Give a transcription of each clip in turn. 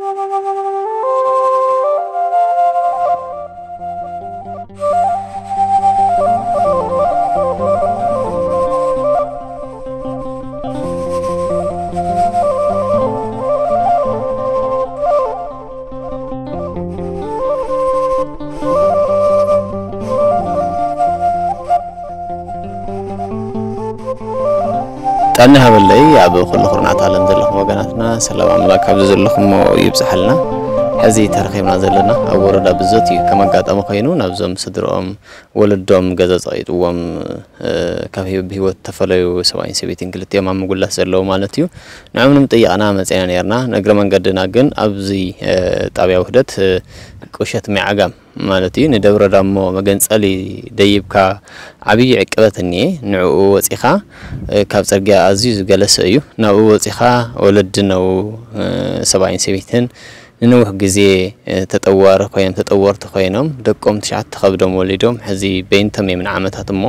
なるほど。سلطان هبل لي يا بوخ لخرنات عالم ذل لخم وجناتنا سلام الله كابز ذل لخم ويبس حلنا እዚ ተረኺብና ዘለና ኣብ ወረዳ ብዘት እዩ ከም ኣጋጠሚ ኮይኑ ናብዞም ስድሮኦም ወለዶም ገዛ ፀቂጥዎም ካብ ብሂወት ተፈለዩ ሰብኣይን ሰበይትን ክልትኦም ኣብ ምጉላስ ዘለዉ ማለት እዩ ንዕምንም ጥያቅና መፅና ነርና ንእግረ መንገድና ግን ኣብዚ ጣብያ ውህደት ቁሸት ማይ ማለት እዩ ንደብረ ዳሞ መገንፀሊ ደይብካ ዓብዪ ዕቅበት እኒኤ ንዕኡ ወፂኻ ካብ ፅርግያ ኣዝዩ ዝገለሰ እዩ ናብኡ ወፂኻ ወለድነው ሰብኣይን ሰበይትን ንነዊሕ ግዜ ተጠዋሪ ኮይኖም ተጠወርቲ ኮይኖም ደቆም ትሽዓተ ከብዶም ወሊዶም ሕዚ በይንቶም የምን ዓመታት እሞ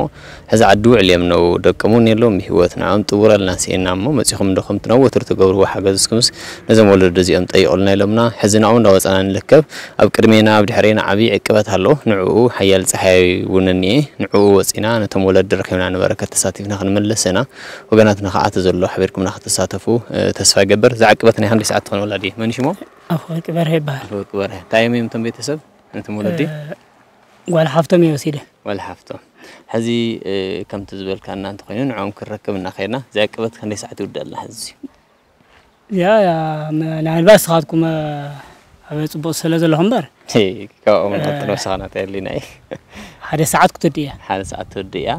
ሕዚ ዓዲ ውዕል እዮም ነበሩ ደቀም እውን የለዎም ብሂወት ንኦም ጥውር ኣለና ስኤና እሞ መፂኹም ዶኹም ትነውትር ትገብርዎ ሓገዝ እስክምስ ነዞም ወለዶ እዚኦም ጠይቁልና ኢሎምና ሕዚ ንኦም እንዳወፀና ንልከብ ኣብ ቅድሜና ኣብ ድሕሬና ዓብዪ ዕቅበት ኣለዎ ንዕኡ ሓያል ፀሓይ እውን እኒኤ ንዕኡ ወፂና ነቶም ወለዲ ረኪብና ንበረከት ተሳቲፍና ክንመለስ ኢና ወገናትና ከዓ እቲ ዘሎ ሓቢርኩምና ክትሳተፉ ተስፋ ይገብር እዛ ዕቅበት ናይ ክንደይ ሰዓት ትኾን ወላዲ መን ሽሞም አፈወርቅ በርሀ ይባላል። አፈወርቅ በርሀ ታየም የምቶም ቤተሰብ እንቶም ወለዲ ጓል ሓፍቶም እዩ ወሲደ ጓል ሓፍቶም ሕዚ ከምቲ ዝበልካ እናንተ ኮይኑ ንዖም ክንረክብ እናኸይድና እዚኣ ቅበት ክንደይ ሰዓት ይውድእ ኣላ ሕዚ እዚኣ ምናልባት ንስኻትኩም ኣብ ፅቡቅ ስለ ዘለኹም እምበር ካብኦም ናት ንወሳኻናት የድሊና እዩ ሓደ ሰዓት ክትወዲ እያ ሓደ ሰዓት ትወዲ እያ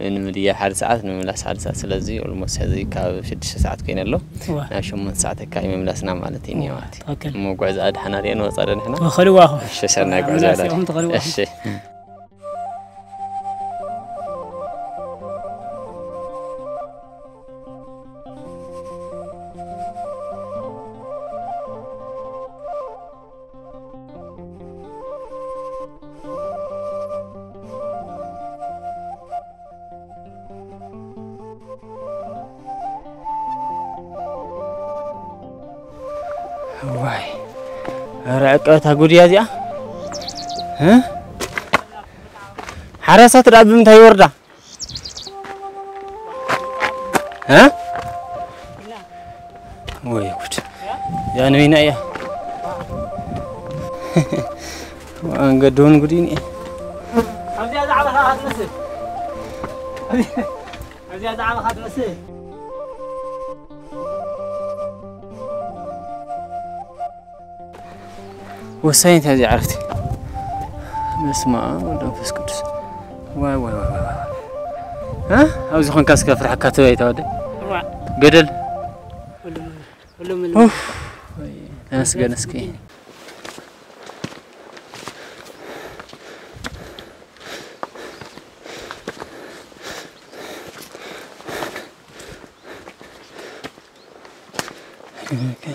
من مدية حال ساعات من ملاس حال ساعات سلزي والموس هذي كاب شدش ساعات كين اللو ناشو من ساعات كاي من ملاسنا مالتي نيواتي مو قوز عاد حنا رينو صارن حنا وخلوا واهو شسرنا قوز عاد اشي በቃታ ጉድያ እዚያ ሓረሳት ዳብ ምንታይ ይወርዳ ወይ ጉድ ያን ወይና እያ ወንገዶን ጉዲ ኒ ኣብዚያ ዛዕባኻ ትመስል ኣብዚያ ዛዕባኻ ትመስል وساين هذه عرفتي ما الله ونفس قدس واي واي واي ها عاوز خن كاسكا فرح كاتو اي تودي قدل اوف ناس قنسكي Okay.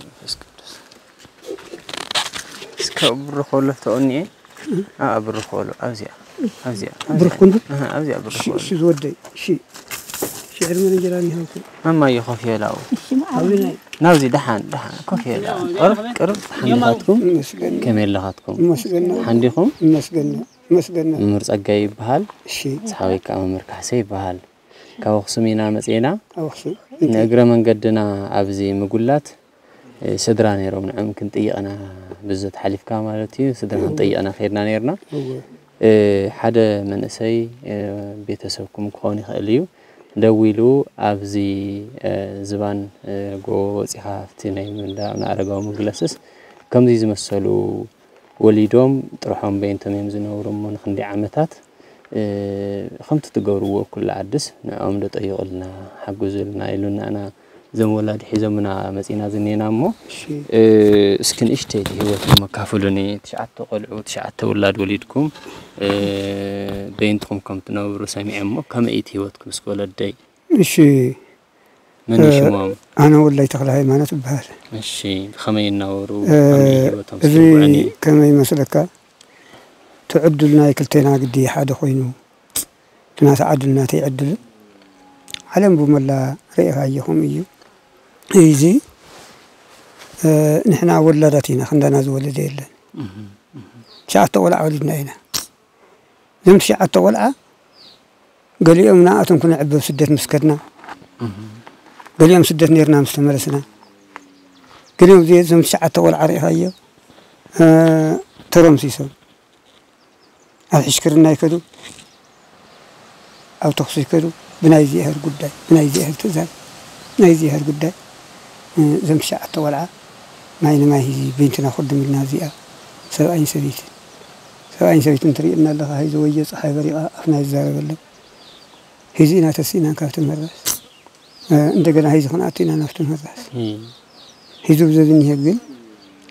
ብርክበሉ ተቆኒአ ኣብኣ ብርክበሉ ኣብዚኣ ኣብዚኣ ብርክኩን ኣብዚኣ ብርክበሉ እሺ ዝወደይ እሺ شعر من جيراني هاكو ماما يخاف يلاو ناوزي دحان دحان كوف يلاو قرب قرب حندي خاتكم كمير لخاتكم مسجنا حنديكم مسجنا مسجنا ممر صقاي يبهال شي صحابي كامر كحسي يبهال كاب خصمينا ابزي مغولات ስድራ ነይሮም ንዕም ክንጥይቐና ብዚ ተሓሊፍካ ማለት እዩ ስድራ ክንጥይቐና ከይድና ነርና ሓደ መንእሰይ ቤተሰብኩም ክኸውን ይኽእል እዩ ደው ኢሉ ኣብዚ ዝባን ጎቦ ወፂኻ ኣብቲ ናይ ምንዳቕ ንኣረጋዊ ምግለስስ ከምዚ ዝመሰሉ ወሊዶም ጥርሖም በይንቶም እዮም ዝነብሩ እሞ ንክንደይ ዓመታት ከምቲ ትገብርዎ ኩሉ ዓድስ ንኦም ዶ ጠይቁልና ሓግዙልና ኢሉ ንኣና ዞም ወላድ ሒዞምና መፂና ዝኔና እሞ እስኪ ንእሽተይ ሂወት መካፈሉኒ ትሽዓተ ቆልዑ ትሽዓተ ውላድ ወሊድኩም በይንትኩም ከም ትነብሩ ሰሚዐ ሞ ከመይ ኢት ሂወትኩም እስኪ ወለደይ እሺ መን ሽሞም ኣነ ወላይ ተክለ ሃይማኖት ይበሃል እሺ ብከመይ እናበሩ እዚ ከመይ መስለካ ትዕድል ናይ ክልተና ግዲ ሓደ ኮይኑ ናተ ዓድል ናተ ይዕድልን ዓለም ብሞላ ርእኻዮም እዩ إيزي آه نحنا ولدتنا خندنا زول يلن شعت ولع ولدنا هنا نمت شعت ولع قال لي يومنا تنكون كنا عبد سدة مسكتنا قال يوم سدة نيرنا مستمرسنا قال لي يوم زيد زمت شعت طول ريح هيا آه ترم سيسو أه أشكر الناي أو تخصي كدو بنايزي هالقدة بنايزي هالتزال بنايزي هالقدة زمشاء تولع ما هي ما هي بنتنا خد من نازية سواء سبيت سواء سبيت نتري إن الله هاي زوجة صحيح بريقة أفنى الزارة بلد هي زينة السينة كافت المدرس أنت آه، قلنا هاي زخنا أتينا نفت المدرس هي زوجة ذنية قل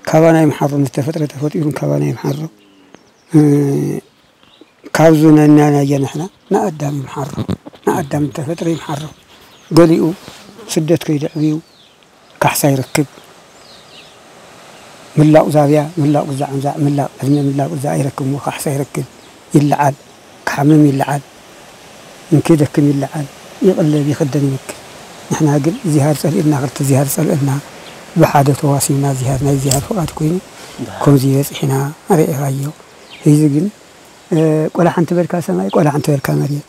كابانا يمحر نتفترة تفوت يكون كابانا يمحر آه، كابزونا نانا جنحنا نقدم يمحر نقدم تفترة يمحر قليقوا سدت كيدعبيوا كحسي ركب ملا وزاويا ملا وزع مزع ملا ازمة ملا وزع يركب مو كحسي ركب يلا عاد كحمام يلا عاد من كده كم يلا عاد يقل يخدم يمك نحن هاجل زهار سهل إنا غرت زهار سهل إلنا بحادة تواصلنا زهار ناي زهار فؤاد كوين نعم. كون زيس إحنا رأي رأيو هي زقن ولا أه حنت بركة سمايك ولا حنت بركة مريك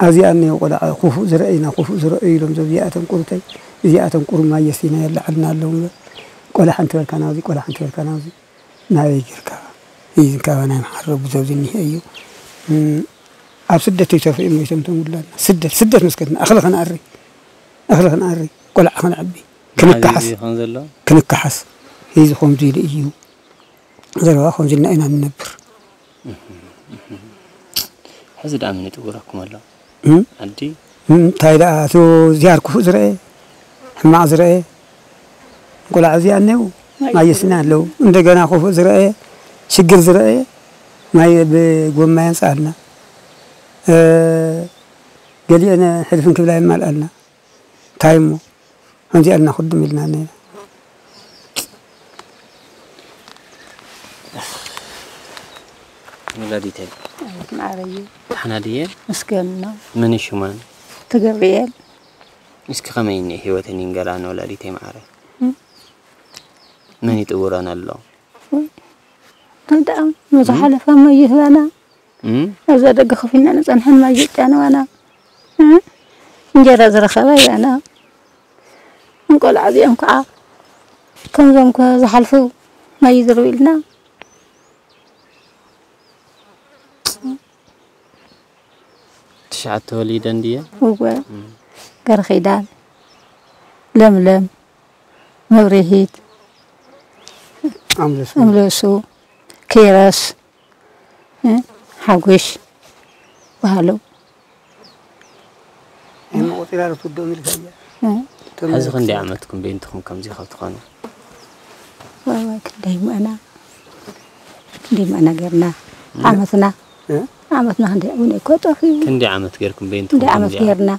أزي أني ولا خوف زرعينا خوف زرعينا زرعينا زرعينا زياتن قرما يسينا يلعلنا لهم قولا حنت الكنازي قولا حنت الكنازي ما يجيركا يزكا وانا محرب زوجني هيو اب سدت يشوف ام يسمت مولانا سدت سدت مسكتنا اخلق انا اري اخلق انا اري قولا حنا عبي كنك حس كنك حس هيز خمزي لايو زلوا خمزي لنا اين النبر حزد عمني تقول لكم الله عندي تايدا تو زياركو ما زرعه قول عزيز أنه ما يسنا له عند جنا خوف زرعه شجر زرعه ما يب قوم ما ينسعنا قال أنا حلف كبلاء ما لنا تايمه عندي أنا خد من هنا ملادي تاني معرية حنادية مسكنة من الشمال مسكخ ميني هي وتنين قلان ولا ريت معارة من يتورانا الله تدا مزحلة فما يهلنا هذا دق خفينا نسأل حن ما جيت أنا وأنا نجرا زر خلايا أنا نقول عزيم كع كم زم كزحلف ما يزرو لنا تشعتوا لي دنديا وقوة كرخيدال لملم موريهيد أملسو كيراس حقوش وهلو هم إيه، قتلارو تدون الجاية هذا غندي عملتكم بينتكم كم زي خلطقانا والله كنديم أنا كنديم أنا غيرنا عمتنا عمتنا هندي أوني كوتوخي كندي عمت غيركم بينتكم كندي عمت غيرنا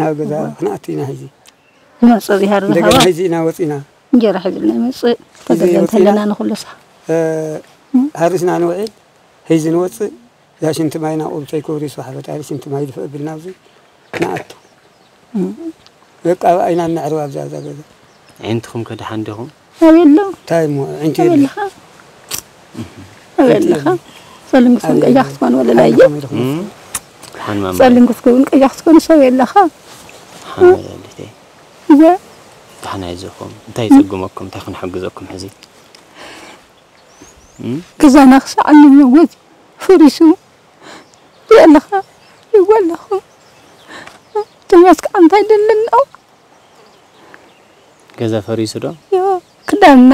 ናብ ገዛ ክንኣቱ ኢና ሕዚ ንመፅእ ዚሃር ዝሃዋ ሕዚ ኢና ወፂና እንጀራ ሒዝልና ይመፅእ ተገዘን ተለና ንኩለሳ ሃርስና ንውዒል ሕዚ ንወፅእ እዛ ሽንቲ ማይ ናብ ቁብፀይ ክብሪ ስባሕ ፈጣሪ ሽንቲ ማይ ዝፈእብልና ዚ ንኣቱ በቃ ብኣይና እናዕርባ ብዛ ዛ ገዛ ዒንትኩም ከ ድሓን ዲኹም ኣብ የሎ እንታይ ሞ ዒንቲ የለካ ኣብ የለካ ፀልም ክስን ቀያሕ ክትኮን ወለላ እዩ ፀልም ክትከውን ቀያሕ ክትኮን ሰብ የለካ ሓመድ ኣዴተይ እንታሕና ይዘኹም እንታይ ይፀጉመኩም እንታይ ክንሕግዘኩም ሕዚ ገዛና ክሳዕ ንመወት ፍሪሱ የለኻ ይወለኹ ትመስ ከዓ እንታይ ደለናው ገዛ ፈሪሱ ዶ ክዳንና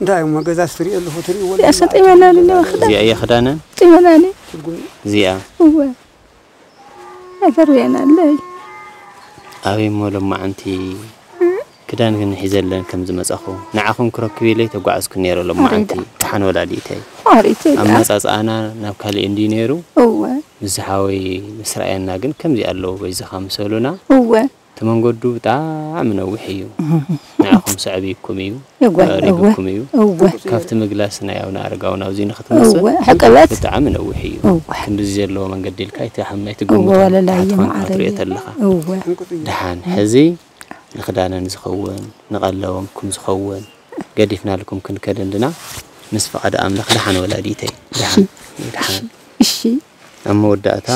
እንታይ እሞ ገዛ ትሪኦ ኣለኹ ትሪእዎ እዚኣ ጢመናኒ እዚኣ እያ ክዳነ ጢመናኒ እዚኣ እወ ኣተርየና ኣለይ ኣብይ ሞሎማ ዓንቲ ክዳን ግን ሒዘለን ከም ዝመጻኹ ንዓኹም ክረክብ ኢለይ ተጓዓዝኩ ነይረ ሎማዓንቲ ታሓን ወላዲተይ ኣመፃፅኣና ናብ ካልእ እንዲ ነይሩ ምስ ሓወይ ምስ ረኣየና ግን ከምዚ ኣለዎ በይዝኻ ምሰሉና تمن قدو بتاع من وحيو نعم سعبي كميو ريب كميو كافت مجلسنا يا ونارجعونا ونازين ختم بتاع من وحيو نوحي نزير لو من قدي الكاي تحمي تقوم ولا لا يا معرفة دحان حزي نخدانا نزخون نغلون كم زخون قديفنا لكم كن كدندنا نصف عدا أملك دحان ولا ديتي دحان دحان መወዳእታ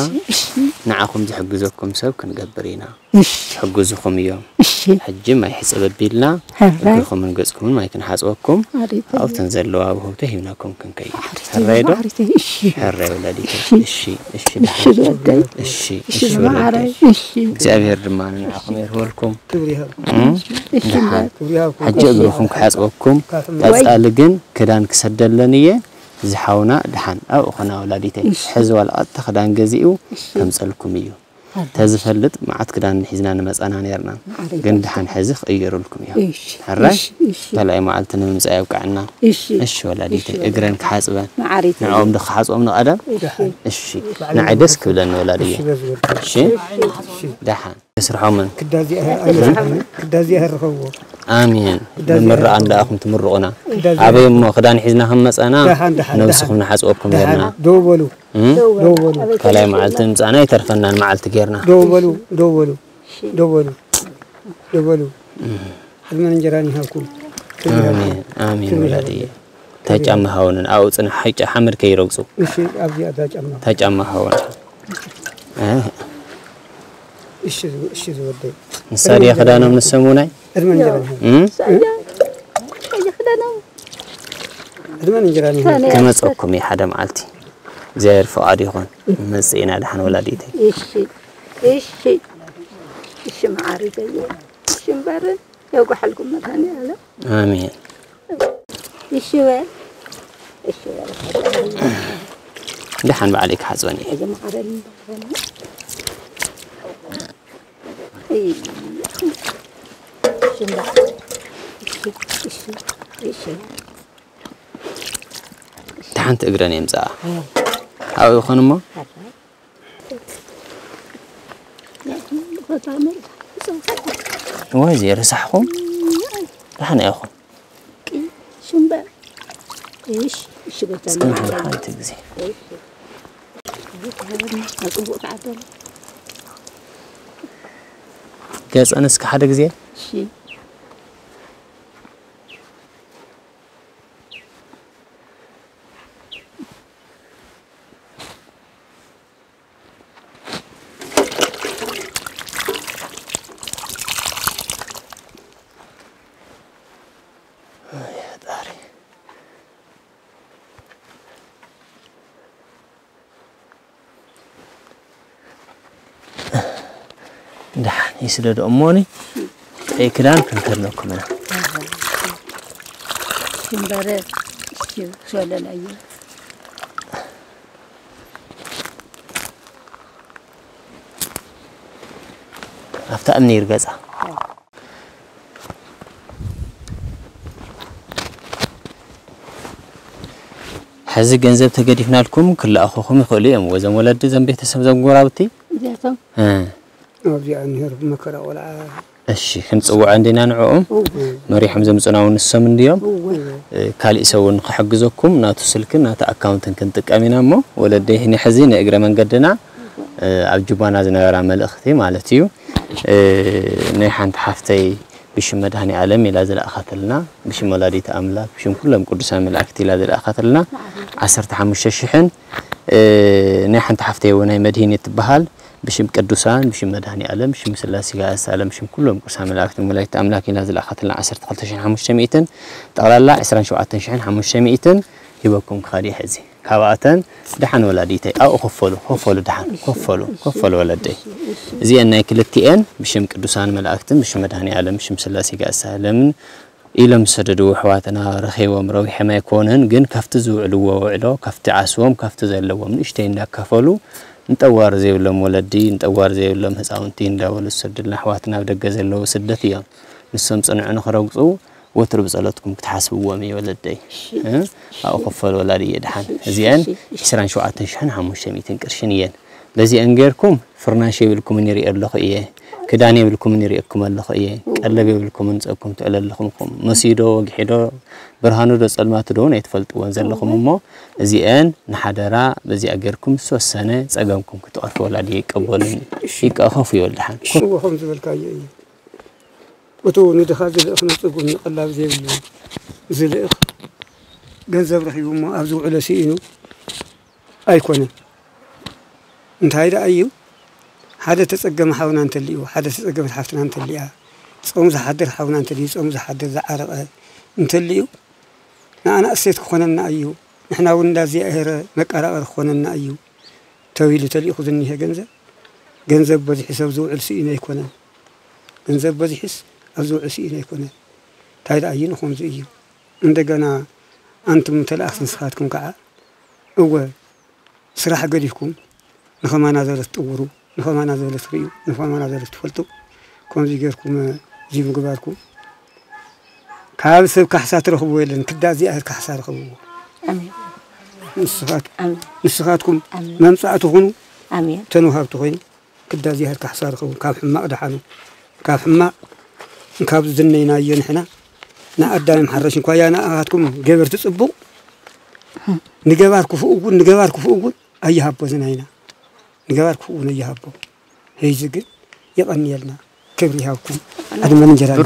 ንዓኹም ዝሕግዘኩም ሰብ ክንገብር ኢና ሕግዙኹም እዮም ሕጂ ማይ ሕፅብ ኣቢልና እግርኹምን ገፅኩምን ማይ ክንሓፅወኩም ኣብተን ዘለዋ ብህብቶ ሂብናኩም ክንከይድ ሕራይ ዶ ሕራይ ወላዲት እሺ ድማ ንዓኹም የርህበልኩም ሕጂ እግርኹም ክሓፅወኩም ቀፃሊ ግን ክዳን ክሰደለን እየ زحاونا دحان او خنا ولاديتي حزوا الات خدان غزيو تمصلكم ايو تزفلط معت كدان حزنا نمصانا نيرنا كن دحان حزخ ايرولكم ايو حراش طلع معلتنا من مصايو قعنا اش ولاديتي اقرن كحاصبا معريتي نعوم دخ حاصوم نو ادم إيش نعدس كبلن ولاديه اش دحان يسرحو من كدازي كدازي هرخو آمين نمر عند أخم تمرقنا عبي أمو خدان حزنا هم مسأنا نوسخم نحسوكم يرنا دولو دولو كلاي معلت مزانا يترفنا المعلت غيرنا دولو دولو دولو دولو حزنا نجراني هاكم آمين آمين ولدي تجمع هون أو تنحج حمر كيروكسو تجمع هون آه. እሺ እሺ ዝወደ ምሳሌ ያኸዳነው ምሰሙናይ እድመን እንጀራ ነው ያኸዳነው እድመን እንጀራ ነው ከመጽኩም የሓደ መዓልቲ እግዚአብሔር ፈቃዱ ይኹን መጽእና ድሓን ወላዲተይ እሺ እሺ እሺ ማዓሪገየ እሺ እምበር የጓሓልኩም መካኒ አለ አሜን እሺ በል እሺ በል ድሓን በዓለይ ክሓፅበኒ እየ اي شنو بقى تحنت اجرن يمزا هاو إيه. يخون مو وازي رسحهم رحنا يا اخو شنو بقى ايش ايش بتعمل؟ استنى حالتك زين ገጽ ኣነስ ሓደ ግዜ يسلا دموني إكرام كن كلكم أنا كم برا سؤال الأيام أفتح أمني رجعها حزي جنزب تجدي فينا لكم كل أخوكم يقول أم وزم ولد زم بيتسم زم قرابتي زيتهم آه. ኣብዚ ንሄርብ መከራ ቆልዓ እሺ ክንፅውዖ እንዲና ንዕኦም መሪሖም ዘምፅና እውን ንሶም እንዲዮም ካሊእ ሰብ እውን ክሕግዘኩም ናቱ ስልክን ናቲ ኣካውንትን ክንጥቀም ኢና እሞ ወለደይ ህኒ ሕዚ ንእግረ መንገድና ኣብ ጅባና ዝነበራ መልእኽቲ ማለት እዩ ናይ ሓንቲ ሓፍተይ ብሽም መድሃኒ ዓለም ኢላ ዝለኣኻትልና ብሽም ወላዲት ኣምላክ ብሽም ኩሎም ቅዱሳን መላእክቲ ኢላ ዝለኣኻትልና 15000 ናይ ሓንቲ ሓፍተይ እውን ናይ መድሂን ትበሃል بشم قدوسان بشم مدهني ألم بشم سلاسي قاس ألم بشم كلهم قرصا ملاكت ملاكت أملاك إلى ذي الأخت لنا عسر تقلت شين حمش مئتن تقرأ لا عسران شو عتن شين حمش مئتن هبكم خاري حزي هواءتن دحن ولاديتي أو خفلو خفلو دحن خفلو خفلو ولدي زي أنا كلتين بشم قدوسان ملاكت بشم مدهني ألم بشم سلاسي قاس ألم ኢሎም ዝሰደድዎ ኣሕዋትና ረኺቦም ረዊሖም ኣይኮነን ግን ካብቲ ዝውዕልዎ ውዕሎ ካብቲ ዓስቦም ካብቲ ዘለዎም ንእሽተይ እንዳካፈሉ نتوار زي ولا مولدي نتوار زي ولا مساون تين دا ولا سدلنا حواتنا بدقة زلوا سدت يا نسم صنع نخرجوا وتر بصلاتكم كتحاسبوهم يا ولدي أو خفل ولا دي دحن زين 27 شحن 500 قرشين ين بزي انجيركم فرناشي يبلكم نيري الله إيه كداني يبلكم نيري أكم الله إيه قلبي يبلكم نس أكم تعل الله خمكم مسيرة وجحدة برهانو رز ألم تدون يتفلت وانزل الله خم ما زي أن نحدرا بزي أجركم سو السنة سأجمعكم كتعرفوا لديك قبل شيك أخاف يولدحن شو هم زي الكاية وتو ندخل زي أخنا تقول قلاب زي زي الأخ جنزة رحيم ما أبزو على شيء أيكونه انتهي رأيو هذا تتقم حاونا انت اللي هذا تتقم حافتنا انت اللي تقوم زي حدر حاونا انت اللي تقوم زي حدر زي عرق انت اللي نا انا اسيت خوننا ايو نحنا ولنا زي اهر مكارا اهر خوننا ايو تويلو تلي خذني هي جنزة جنزة بزي حساب زوع السئين يكونا جنزة بزي حس أزوع السئين يكونا تايد أيين خون زي ايو عند جنا أنتم تلا أحسن صحاتكم كعا هو صراحة قريبكم ንኸማና ዘለ ትጥውሩ ንኸማና ዘለ ትርእዩ ንኸማና ዘለ ትፈልጡ ከምዚ ጌርኩም እዚ ምግባርኩ ካብ ሰብ ካሕሳ ትረኽብዎ የለን ክዳ እግዚኣብሔር ካሕሳ ረኽብዎ ንስኻትኩም መምፃእቲ ኹኑ ተንውሃብቲ ኮይኑ ክዳ እግዚኣብሔር ካሕሳ ረኽቡ ካብ ሕማቕ ድሓኑ ካብ ሕማቕ ካብ ዝድነይናዮ ንሕና ንኣዳም ሓረሽ እንኳ ያ ንኣኻትኩም ገበርቲ ፅቡቕ ንገባር ክፉእ እውን ንገባር ክፉእ እውን ኣይሃቦ ዝናይና ንገባርኩ እውን እያሃቦ ሕዚ ግን የቐኒየልና ክብሪ ይሃብኩም ዕድመ እንጀራን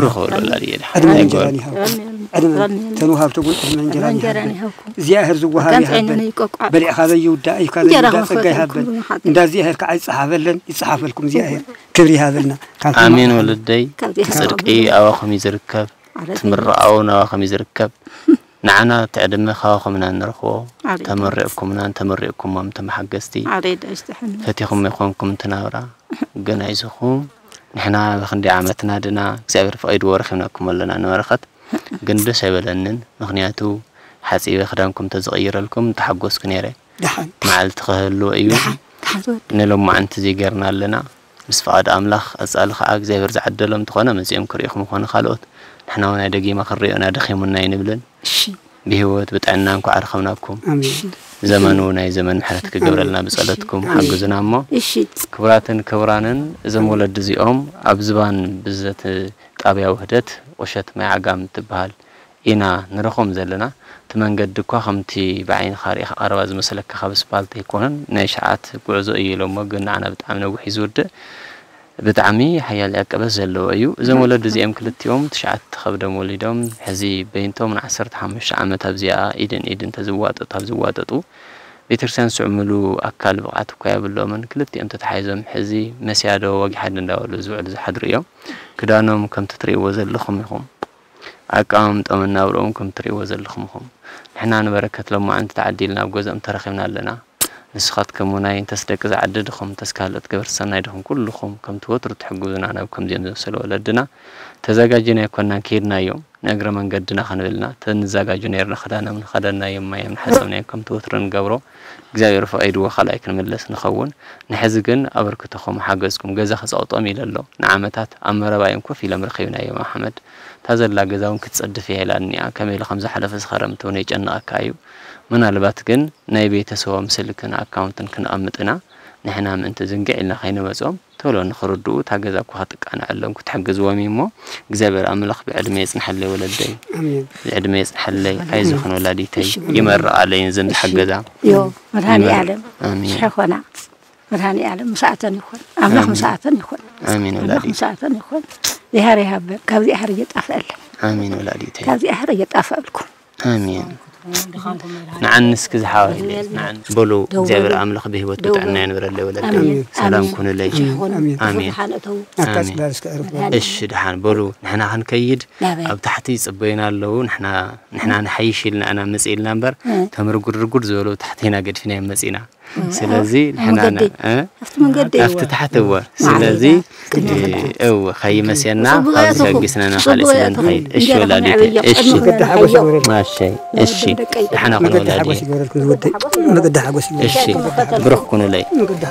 ዕድመ እንጀራን ይሃብኩም ዕድመ ተንውሃብቶ እውን ዕድመ እንጀራን ይሃብኩም እግዚኣብሔር ዝወሃብ ይሃበን በሊዕኻ ዘይውዳእ እዩ ካብ ዘይውዳእ ፀጋ ይሃበን እንዳ እግዚኣብሔር ከዓ ይፀሓፈለን ይፀሓፈልኩም እግዚኣብሔር ክብሪ ይሃበልና ኣሜን ወለደይ ፅድቂ ኣዋኸም እዩ ዝርከብ ትምርዓው ናዋኸም እዩ ዝርከብ نعنا تعلم خاخ من نرخو تمرئكم من تمرئكم من تمحجستي عريض استحنا فتيكم يخونكم تناورا جنايزكم نحنا بخندي عمتنا دنا سافر في أيد ورخناكم ولا نورخت جندس لنن مغنياتو حسيب خدامكم تزغير لكم تحجوس كنيرة مع التخلو أيوة نلوم عن أنت جرنا لنا بس فعاد أملخ أسأل خاك زي برز عدلهم تخونا مزيم كريخ مخون خالوت ሕና እውን ኣደጊማ ክሪኦና ደኺሙና ይንብለን ብሂወት ብጥዕና እንኳ ረኸብናኩም ዘመኑ ናይ ዘመን ምሕረት ክገብረልና ብጸለትኩም ሓግዝና እሞ ክቡራትን ክቡራንን እዞም ወለዲ እዚኦም ኣብ ዝባን ብዘት ጣብያ ውህደት ቁሸት ማይ ዓጋም ትበሃል ኢና ንረኽቦም ዘለና እቲ መንገዲ እኳ ከምቲ ብዓይንኻ ሪኢኻ ቀረባ ዝመስለካ ካብ ስፓልቲ ኣይኮነን ናይ ሸዓት ጉዕዞ እዩ ኢሎሞ ግን ንዓና ብጣዕሚ ነዊሕ እዩ ዝውድእ بتعمي حيا لأكبر زلوا أيو زم ولد زي أم كلت يوم تشعت خبر مولدهم هذي بينتهم نعسر تحمش عمل تبزيع إيدن إيدن تزوات تزوات تو بيترسان سعملو أكل بقعت كياب الله من كلت يوم تتحيزم هذي مسيادة وجه حد نداو لزوع لزحد ريا كدانهم كم تري وزل لخم يخم أكام تأمن نورهم كم تري وزل لخم يخم نحنا نبركة لما أنت تعديلنا وجزء ترخينا لنا ንስኻትኩም እውን እንተስ ደቂ ዝዓዲ ድኹም እንተስ ካልኦት ገበር ሰናይ ድኹም ኩልኹም ከምቲ ወትሩ ትሕግዙና ናብ ከምዚኦም ዝመሰሉ ወለድና ተዘጋጅና ይኮና ከይድናዮም ንእግረ መንገድና ክንብልና ተንዘጋጁ ነርና ክዳኖም ንኸደናዮም ማዮም ንሓሰብናዮም ከምቲ ወትሩ ንገብሮ እግዚኣብሔር ፈቒድዎ ካልኣይ ክንምለስ ንኸውን ንሕዚ ግን ኣበርክቶኹም ሓገዝኩም ገዛ ክፀቕጦም ኢለ ኣሎ ንዓመታት ኣብ መረባዮም ኮፍ ኢሎም ረኺብናዮም ኣሕመድ እታ ዘላ ገዛ እውን ክትፀድፍ እያ ኢላ እኒኣ ከመይ ኢሉ ከምዝሓለፈ ዝኸረምቲ እውን የጨንቐካ እዩ ምናልባት ግን ናይ ቤተሰቦም ስልክን ኣካውንትን ክንኣምጥና ንሕና ምእንቲ ዝንግዕ ኢልና ከይንበፅኦም ቶሎ ንክርድኡ ታገዛኩ ኣሎም ክትሕግዝዎም እዩ እሞ እግዚኣብሔር ኣምላኽ ብዕድመ የፅንሐለይ ወለደይ ብዕድመ የፅንሐለይ ኣይዝኽን ወላዲተይ ይመርቃለይን እዘን ዝሓገዛ ዮ መድሃኒ ኣለም መድሃኒ ኣለም ምስኣተን ኣምላኽ ምስኣተን ኣሚን ወላዲ ምስኣተን ይሃበ ካብዚ ኣሕር ኣሚን ወላዲተይ ካብዚ ኣሕር እየጣፍአልኩም ኣሚን ንዓንስ ክዝሓወ ንዓን በሉ እግዚኣብሔር ኣምላኽ ብሂወት ብጥዕና የንብረለ ወለደ ሰላም ኩንለይ ኣሜን እሺ ድሓን በሉ ንሕና ክንከይድ ኣብ ታሕቲ ይፅበዩና ኣለዉ ንሕና ንሓይሽ ኢልና ኢና መፅ ኢልና እምበር ከም ርጉድ ርጉድ ዝበሉ ታሕቲና ገድፊና መፂና سلازي حنا انا افتتحت هو تو سلازي هو خي مسينا قسنا انا خالص انا خيل ايش ولا ليك ايش ماشي ايش حنا قلنا لا دي نقد بروح كون لي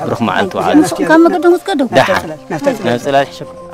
بروح مع انت وعاد كم قد مسكدو ده شكرا